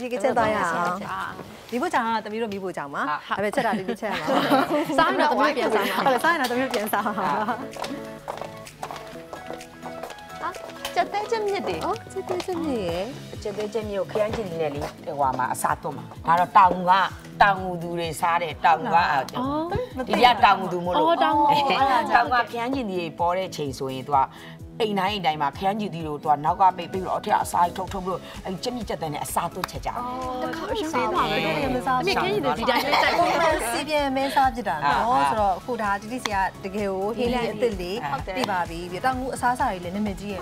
ဒီကချက်သားရအောင်မိဖို့ကြောင်ကတမီးတို့မိဖို့ကြောင်ပါဒါပေမဲ့ချက်တာလေးလေးချက်ရမှာစားရင်တော့တမီးပြန်စားမှာဟုတ်တယ်စားရင်တော့တမီးပြန်စားမှာကြက်တဲချက်မြစ်တွေအော်ချက်တဲ့ချက်မြည်ရယ်ကျက်တဲ့ကျက်မျိုးခရမ်းချင်လေးနဲ့လေဟိုမှာအစားသွတ်မှာဒါတော့တောင်ကတောင်ငူသူတွေစားတယ်တောင်ကဒီပြတောင်ငူသူမို့လို့တောင်ကခရမ်းချင်လေးပေါ်တဲ့ချိန်ဆိုရင်သူက အိမ်တိုင်းအိမ်တိုင်းမှာခရမ်းချင်သီးတို့သူကနောက်ကပိတ်ပြီးတော့အထက်အစားထုတ်ထုတ်ပြီးတော့အဲကျက်မြစ်ကျက်တဲ့နဲ့အစားသွတ်ချက်ကြတယ်တခါစားမှာပဲတော့မစားအမေခင်းရင်ဒီတိုင်းလေးတိုက်ပုံမှန်စီပြန်မဲစားဖြစ်တာနော်ဆိုတော့အခုဒါတိတိစီကတကယ်ကိုဟင်းလန်းအစ်စ်လေးပြပါပြီပြီးတောင်ငူအစားအစာတွေလည်းနာမည်ကြီးရယ်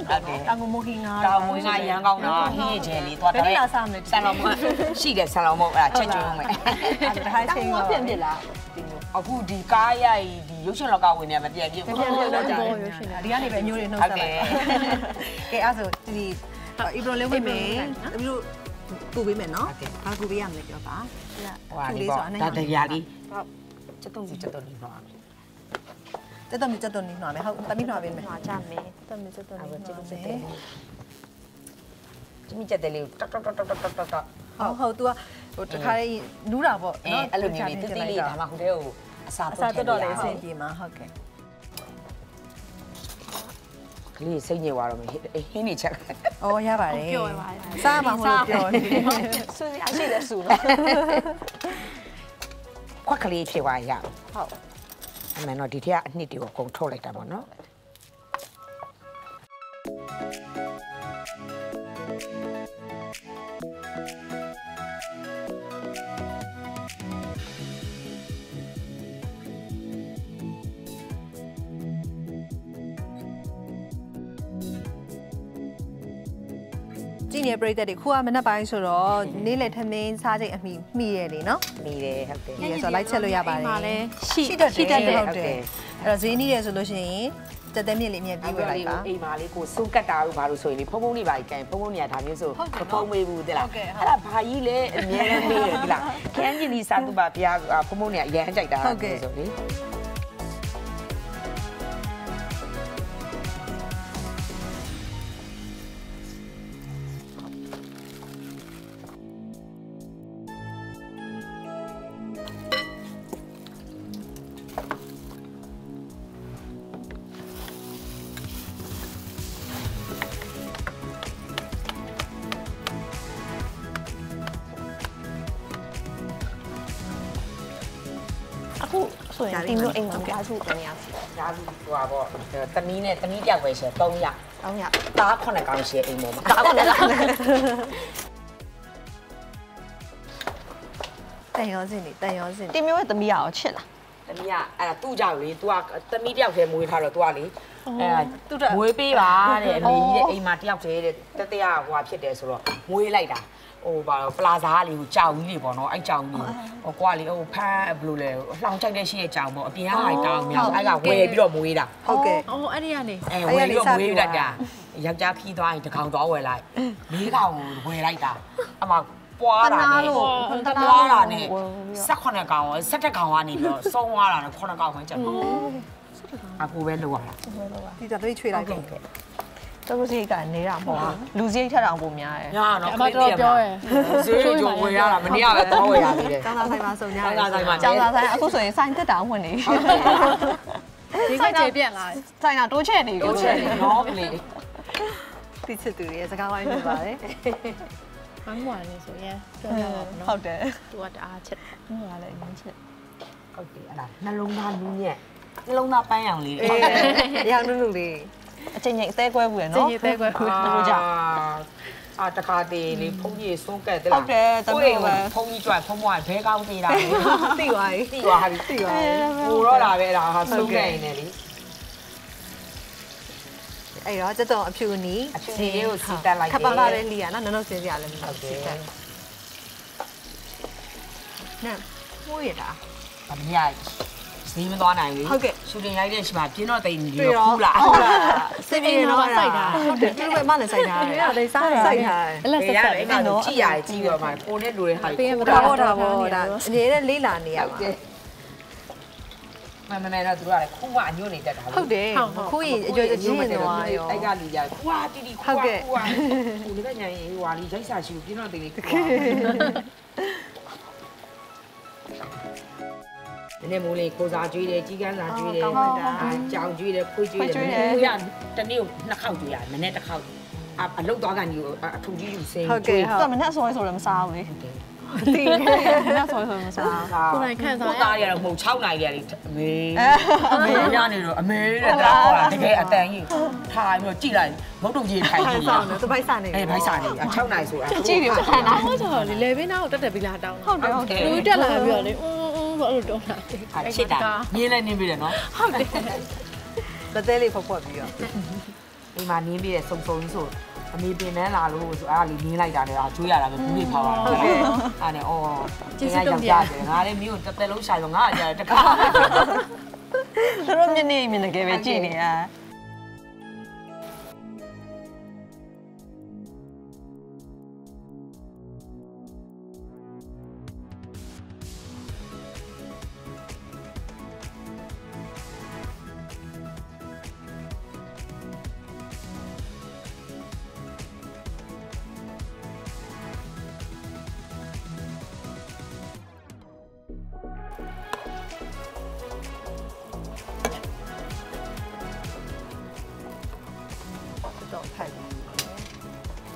တောင်ငူမိုဟီငါတောင်မွေးကရန်ကောင်းတာဟင်းကျဲလေးသွားဘယ်နေ့လာစားမလဲဆန်လောင်မရှိတယ်ဆန်လောင်မအဲ့ဒါချက်ကျွန်းမယ်အဲ့ဒါတခါချင်းရောပြန်ပြစ်လား အခုဒီကားရိုက်ဒီရုပ်ရှင်လောကဝင်နေမပြန်ပြဘူး ပြန်ပြန်တော့ကြာတယ်ဒီကနေပဲမျိုးတွေနှုတ်ဆက်လိုက်ကဲအဲ့ဆိုဒီအီဘရိုလေးဝင်မယ်တမီးတို့ကူပေးမယ်နော်ဘာကူပေးရမလဲပြောပါ ဟိုလေးပေါ့ဒါတရားလေးဟုတ်ချက်တုံးစီချက်တုံးလေးတော့ တက်တော့မြတက်တော့နေနှွားမယ်ဟုတ်တမီးနှွားပေးမယ် ဟာကြမယ် တက်မြတက်တော့နေ အဲ့ နှွား ချက် မယ် ချက်တယ်จิมချက်တယ်လေးတက်တက်တက်တက်တက်တက်တက် ဟုတ်ဟုတ် तू က ဟိုတခါလေးနူးတာပေါ့အဲအဲ့လိုမျိုးလေးတိတိလေးဒါမှဟိုတဲ့ဟိုအစာအတော့စားတော်တော်လေးအဆင်ပြေမှာဟုတ်ကဲ့ကလေးစိတ်ညစ်သွားတော့မယ်ဟင်းနေချက်။အော်ရပါတယ်ပြောရပါတယ်။စားမှာမဟုတ်ပြောနေဆူစီအရှိလဲဆူတော့ခွက်ကလေးဖြစ်သွားရဟုတ်အမှန်တော့ဒီထက်အနှစ်တွေကိုအကုန်ထုတ်လိုက်တာပေါ့နော်။ ည့်နေပြိသက်တွေခုကမနက်ပိုင်းဆိုတော့နေ့လယ်ထမင်းစားချိန်အမိမိရလေနော်မိတယ်ဟုတ်တယ်။ဒီရဆိုလိုက်ချက်လို့ရပါတယ်မှာလဲ။ရှိရှိတတ်ရှိတတ်တယ်ဟုတ်တယ်။အဲ့တော့ဈေးနီးတယ်ဆိုလို့ရှိရင်တက်တဲ့မြင့်လေးမြင့်ပြီးဝယ်လိုက်ပါအိမ်မှာလေးကိုစုကတ်တာတို့ဘာလို့ဆိုရင်လေဖုံဖုံလေးပါကန်ဖုံဖုံနေရဒါမျိုးဆိုဟုတ်တယ်နော်ဖုံမေးဘူးတဲ့လားဟုတ်ကဲ့ဟုတ်အဲ့ဒါဘာကြီးလဲအမြဲတမ်းမေးတယ်ဒီလားခန်းကျင်ဒီစားသူပါဘုရားဖုံဖုံနေရရမ်းကြိုက်တာဟုတ်ကဲ့ဆိုလေ ဆိုရင်ဒီမျိုးအိမ်မှာကြားစုတန်းရစီညာလူဟိုပါပေါ့တမီးနဲ့တမီးတယောက်ပဲရှယ်300တောင်းရသား9ကောင်းရှယ်အိမ်ပေါ်မှာတောင်းလည်းလား။တန်ရောစင်နေတန်ရောစင်ဒီမျိုးရဲ့သမီးရအောင်ချစ်လားတမီးကအဲ့ဒါသူ့ကြောက်လေ तू ကတမီးတယောက်တည်းမွေးထားတော့ तू ကလေအဲ့သူ့တက်မွေးပေးပါတဲ့အမေကြီးတဲ့အိမ်မှာတယောက်တည်းတဲ့တတရဟိုဟာဖြစ်တယ်ဆိုတော့မွေးလိုက်တာ ဟိုပါပလာဇာလေးကိုကြောက်ကြီးလေးပေါ့နော်အဲ့ကြောက်ကြီးလေးဟိုကွာလေးဟိုဖမ်းဘယ်လိုလဲလှောင်ကြိုက်တဲ့ရှိရဲ့ကြောင်ပေါ့အပြင်ကဟာတောင်းမြောက်အဲ့ကဝယ်ပြီးတော့မွေးတာဟုတ်ကဲ့အော်အဲ့ဒီကနေအဲဝယ်ပြီးတော့မွေးလိုက်တာယောက်ျားခီးသွားရင်တကောင်တော့ဝယ်လိုက်လေးကောင်ဝယ်လိုက်တာအမပွားတာနဲ့ပွားတာနဲ့18ကောင်17ကောင်ကနေပြီးတော့ဆုံးသွားတာနဲ့9ကောင်ပဲကျန်အခုပဲလောက်ရတာဒီတော့တွေးချွေလိုက် တော့တော်စီကနေတာမဟုတ်လူစရိတ်ထက်တောင်ပုံများတယ်ညာတော့ခလေးပြောရဲဈေးကြောဝယ်ရတာမနေ့ကပဲတော့ဝယ်ရသေးတယ်ကျောင်းသားဆိုင်မှာစုံကြကျောင်းသားဆိုင်မှာကျောင်းသားဆိုင်အခုဆိုရင်ဆိုင်တက်တောင်ဝင်နေဒီကကျေပြက်လာဆိုင်ကတိုးချက်နေတိုးချက်နေနော်ကလေးတိချစ်သူရဲ့စကားဝိုင်းဖြစ်ပါတယ်ဟမ်းမွာနေဆိုရင်ပြောရပါတော့ဟုတ်တယ်သူကတအားချစ်ဟိုကလည်းအရင်ချက်ဟုတ်တယ်အဲ့ဒါနှလုံးသားနူးညက်နှလုံးသားပန်းရောင်လေးအေးရောင်နုနုလေး အချိန်ချင်းအသေးကွဲဘူးရစင်နော်ကြီးသေးကွယ်တို့ကြောင့်အာတခါတည်းလေဖုန်းကြီးဆုံးကက်တယ်လားဟုတ်တယ်တမျိုးပဲဖုန်းကြီးကြွဖုန်းမွားဘဲကောင်းသေးတာသိသွားပြီသိသွားပြီသိသွားပြီပူတော့တာပဲအဲ့ဒါဟာဆုံးကက်ရင်လေအဲ့တော့ကျက်တော့အဖြူနီးအဖြူနီးလေးကိုစီတက်လိုက်တယ်ခပ်ပါပါပဲလီရနော်နုနုစင်စရာလည်းမဟုတ်တယ်နဲ့မိုးရတာအမြတ် ဈေးမသွားနိုင်လေဟုတ်ကဲ့ရှူတင်ရိုက်တဲ့ချိန်မှာပြင်းတော့တိတ်နေတွေ့ရောတော့ပူလာဟုတ်လားစင်ပြေတော့စိုက်တာဟုတ်တယ်သူတို့ပဲမနဲ့စိုက်တာလေစားတယ်စိုက်တာအဲ့လက်ဘဆက်ယ်ရဆက်လဲအဲ့မှာကြည့်ရတယ်ကြည့်တော့မှကိုနဲ့လူတွေဟာပေးရမဒါတော့ပေါ့ဒါပေါ့ဒါအနေနဲ့လေးလာနေရပါတယ်မမမဲတော့သူတို့ကလည်းခုမှအညွန့်နေတတ်တာဟုတ်တယ်ခိုးရင်အကျွတ်အချင်းသွားရောအဲ့ကလူကြခွာတီတီခွာဟုတ်ကဲ့ခွာဟိုလည်းညာရင်ဟိုဟာလီဂျိုက်စာရှိကိုပြင်းတော့တင်လေးခွာ နည်းနည်းမိုးလေးကိုစားကျွေးတယ်ကြီးကန်းစာကျွေးတယ်ကြောင်ကျွေးတယ်ခွေးကျွေးတယ်ကိုရတနေ့ကိုနှစ်ခေါက်ကျွေးရတယ်မနေ့တစ်ခေါက်အအလုတ်သွားကန်ကြီးကိုအထုံကြီးယူစင်းဟုတ်ကဲ့သူကမနဲ့ဆိုရဲဆိုလည်းမစားဘူးလေဟုတ်တယ်သိတယ်မနဲ့ဆိုရဲဆိုလည်းမစားဘူးကိုယ်တိုင်ခန့်စားရကိုသားရတော့မဟုတ်6နိုင်ရတယ်အမေအမေရနေတော့အမေတဲ့တာဟောတာတကယ်အတန်ကြီးထိုင်ပြီးတော့ကြည့်လိုက်မုတ်တုံကြီးထိုင်ကြည့်ရဆောင်တယ်သူပိုက်စားနေအဲဘိုက်စာနေ6နိုင်ဆိုတာကြည့်တယ်ခဏနာဟောဆိုတော့လေလေဘင်းသားကိုတက်တက်ပြီးလာတောင်းတာဟုတ်တယ်ဟုတ်တယ်လူတက်လာပြီးတော့လေအင်း အင်းဘာလို့တုံးတာလဲချစ်တာမြင်းလည်းနင်းပြီးတယ်နော်လက်သေးလေးဖွက်ဖွက်ပြီးတော့အိမ်မှာနင်းပြီးတယ်စုံစုံကြီးဆိုအမေပင်နှန်းလာလို့ဆိုအားလေးနင်းလိုက်တာနဲ့အာကျွေးရတာပဲဘူးလေးဖောက်ရတာဟုတ်ကဲ့အားနဲ့အော်ယောက်ျားတယ်ငါလည်းမျိုးတစ်သက်လုံးရှာရောငါအကြတကားသူတို့မျက်နှာမြင်တကယ်ပဲကြည့်နေရ တော့ထိုက်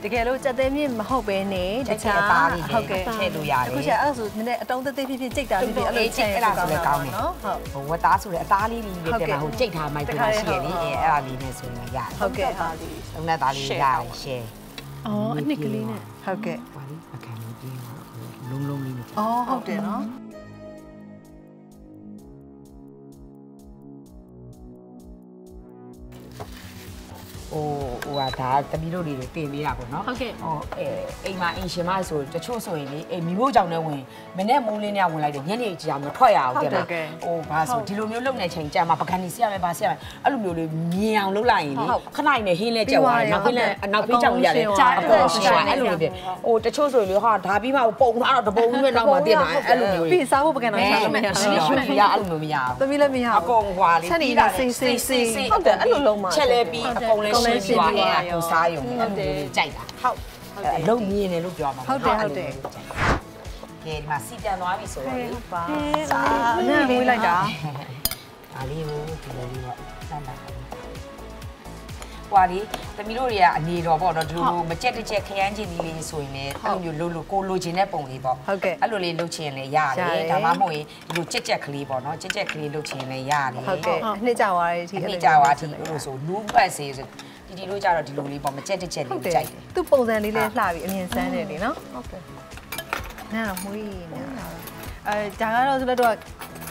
တကယ်လို့ကြက်သေးမြင့်မဟုတ်ပဲနဲ့တခြားသားလေးဟုတ်ကဲ့ထည့်လို့ရတယ်အခုချက်အဲ့ဒါဆိုနည်းနည်းအတုံးသေးသေးဖြစ်ဖြစ်ကြိတ်တာဖြစ်ဖြစ်အဲ့လိုချက်ရကောင်းတယ်နော်ဟုတ်ဟိုဝတ်သားဆိုတဲ့အသားလေးလေးပဲပြန်လာဟိုကြိတ်ထားမိုက်ပြန်ရှိရလေအဲအဲ့ဒါလေးနဲ့ဆိုရင်ရတယ်ဟုတ်ကဲ့ပါလိသုံးတဲ့သားလေးရတယ်ရှယ်အော်အနှစ်ကလေးနဲ့ဟုတ်ကဲ့ပါလိအခါလေးပြင်းလုံးလုံးလေးနဲ့အော်ဟုတ်တယ်နော်ဟို ဟိုကဒါတမီးတို့လေးတွေတင်ပေးတာပေါ့နော်ဟုတ်ကဲ့ဟိုအဲအိမ်မှာအင်ရှင်မဆိုတချို့ဆိုရင်လေအိမ်မိဖို့ကြောင့်လည်းဝင်မနေ့မိုးလင်းနဲ့ဝင်လိုက်တယ်ညနေကြာမထွက်ရအောင်တဲ့မှာဟိုဘာဆိုဒီလိုမျိုးလုပ်နေချိန်ကြာမှာပကံနေဆရမယ်ဘာဆရမယ်အဲ့လိုမျိုးလေးမြင်အောင်လုပ်လိုက်ရင်လေခဏနေဟင်းလဲကြောက်သွားတယ်နောက်ဖေးလဲနောက်ဖေးကြောက်ရတယ်အပေါ်ရှိတယ်အဲ့လိုမျိုးဖြစ်ဟိုတချို့ဆိုရင်လေဟာဒါပြီးမှပုံထားတော့တပုံကြီးနဲ့နောက်မှတည့်တာအဲ့လိုမျိုးပြီးစားဖို့ပကံတော့ရှာလို့မရရှိဘူးရှိရအဲ့လိုမျိုးမရဘူးသမီးလည်းမရအဘူးကုန်ဟွာလေးချက်နေတာစိတ်စိတ်စိတ်ဟုတ်တယ်အဲ့လိုလုံးမှာချက်လဲပြီးအကုန်လဲရှင်းပြီးသွားအဲ့ဒါကိုစားရုံနဲ့အဲ့လိုမျိုးကြိုက်တာဟုတ်အလုံးမြင်တယ်လို့ပြောမှာဟုတ်တယ်ဟုတ်တယ်ကဲဒီမှာစီပြန်သွားပြီဆိုတော့လေပါစားအနံ့မွေးလိုက်တာဒါလေးကိုဒီလိုလေးတော့စမ်းတာဟွာလေတမီတို့တွေကအနေတော်ပေါ့နော်ဒီလိုမကြက်တစ်ချက်ခရမ်းချင်းလေးလေးဆိုရင်လည်းအဲ့လိုမျိုးလိုလိုကိုလိုချင်တဲ့ပုံလေးပေါ့ဟုတ်ကဲ့အဲ့လိုလေးလုပ်ချင်လည်းရတယ်ဒါမှမဟုတ်ရင်ဒီလိုကြက်ကြက်ကလေးပေါ့နော်ကြက်ကြက်ကလေးလုပ်ချင်လည်းရတယ်ဟုတ်ကဲ့နှစ်ကြသွားတယ်ဒီအနှစ်ကြာသွားဒီလိုဆိုလူးပတ်စေဆို ဒီဒီတို့ကြတော့ဒီလိုလေးပေါ့မကြက်တစ်ချက်ဟုလေးတ်တယ်ကြိုက်တယ်သူ့ပုံစံလေးလေးလှပြီးအမြင်ဆန်းတယ်လေနော်ဟုတ်တယ်နားတော့မွေးနေတာအဲဒါကတော့ဆိုတော့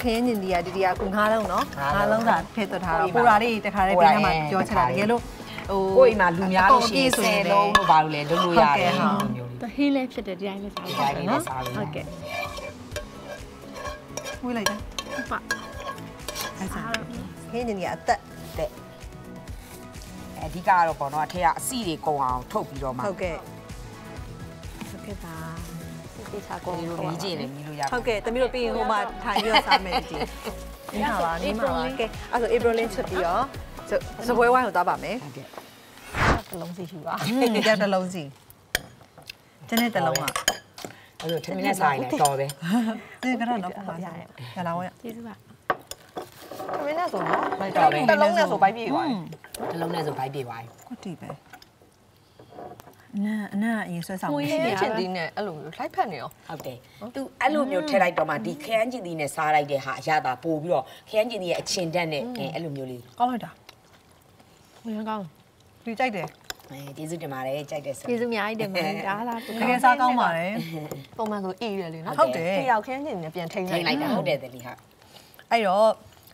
ခင်းညင်ဒီကဒီဒီကကုငါးလုံးနော်ငါးလုံးသာထည့်သွတ်ထားတော့ပိုရာလေးတခါလေးပြီးထဲမှာပြောချင်တာတကယ်လို့ဟိုကိုယ်အိမ်မှာလူများလို့ရှိရင်ဆိုဆရင်ယ်လေလုံးလို့ပါလို့လေလုပ်လို့ရတယ်မျိုးလေးတဟင်းလေးဖြစ်တယ်ဒီတိုင်းလေးစားဒီတိုင်းလေးနဲ့စားလို့ဟုတ်ကဲ့မွေးလိုက်တာဟုတ်ပါအဲစားခင်းညင်ဒီကအသက် အဓိကကတော့ပေါ့နော်အထက်ကအစီတွေကုန်အောင်ထုတ်ပြီးတော့မှဟုတ်ကဲ့ဟုတ်ကဲ့ပါဒီချာကုန်ဒီလိုမြည်ကျင်လည်းမြည်လို့ရတယ်ဟုတ်ကဲ့တမီးတို့ပြီးရင်ဟိုမှာထိုင်ပြီးတော့စားမယ်ဒီနေပါပါနေပါပါကဲအဲ့ဆို April လေးချက်ပြီးတော့စပွဲဝိုင်းကိုသွားပါမယ်ဟုတ်ကဲ့တစ်လုံးစီယူပါကြောက်တစ်လုံးစီကျင်းတဲ့တစ်လုံးอ่ะအဲ့လိုထမင်းနဲ့စားရင်လည်းတော်တယ်ဒီကတော့တော့ပါရရလာဝဲကျေးဇူးပါ မင်းနဲ့ဆိုတော့တစ်လုံးနဲ့ဆိုပိုက်ပြေးသွားတယ်တစ်လုံးနဲ့ဆိုဘိုက်ပြေသွားပြီကွတီပဲနာအနာအရင်ဆွဲဆောင်ကိုကြီးချစ်သေးနဲ့အဲ့လိုမျိုးလိုက်ဖက်နေရောဟုတ်တယ်သူအဲ့လိုမျိုးထည့်လိုက်တော့မှဒီခရမ်းကျင်သီးနဲ့စားလိုက်တဲ့ဟာအရသာပို့ပြီးတော့ခရမ်းကျင်သီးရဲ့အချင်တက်နဲ့အဲအဲ့လိုမျိုးလေးကောင်းလိုက်တာဝင်ကောင်းဒီကြိုက်တယ်အဲကျေးဇူးတင်ပါတယ်ကြိုက်တယ်ဆိုကျေးဇူးအများကြီးတင်ပါတယ်ဒါလားတကယ်စားကောင်းပါတယ်ပုံမှန်ဆိုအေးတယ်လေနော်ဟုတ်တယ်တယောက်ခင်းနေနဲ့ပြန်ထိန်းထိလိုက်လိုက်တာဟုတ်တယ်တလီဟာအဲ့တော့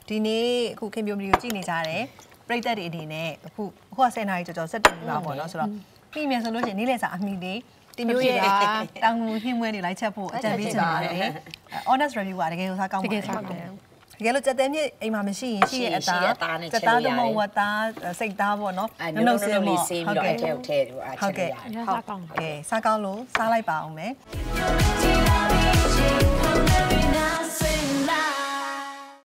ဒီနေ့အခုခင်ပြိုမီကိုကြည့်နေကြတယ်ပြိသက်တွေအနေနဲ့အခုအခုက10နာရီကျော်ကျော်7တင်ပါပေါ့နော်ဆိုတော့ပြီးမြန်ဆိုလို့ရှိရင်နေ့လည်စာအမိလေးဒီမျိုးရဲ့တောင်ငူဟင်းမွေးတွေလိုက်ချက်ဖို့အကြံပေးချင်ပါတယ် honest review ကတကယ်ကိုစားကောင်းတပါတယ်ကယ်စားတယ်တကယ်လို့ကြက်တဲ့မြစ်အိမ်မှာမရှိရင်ရှိရဲ့အသားကြက်သားတမဝတ်သားစိတ်သားပေါ့နော်အဲနုံနုံလေးဆေးပြီးတော့အထက်ကိုထည့်ပြီးတော့အချက်ဟုတ်ရကဲ့ရတယ်အများစားကောင်းကဲစားကောင်းလို့စားလိုက်ပါအောင်မယ်ကြည်